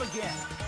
up again.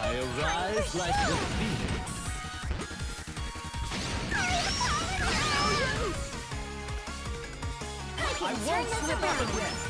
I arise like the phoenix. I won't slip up again.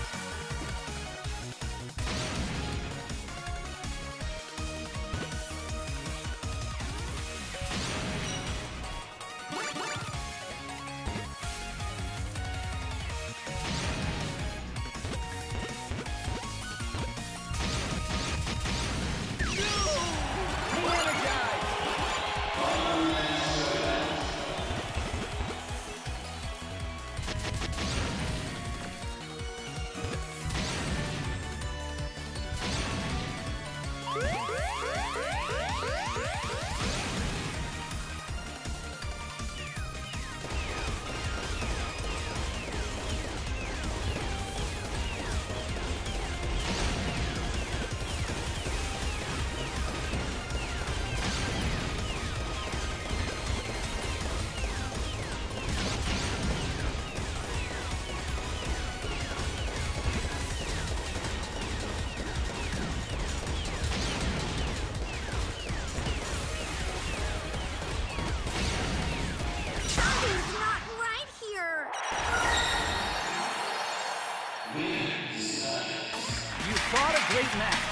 Fought a great match.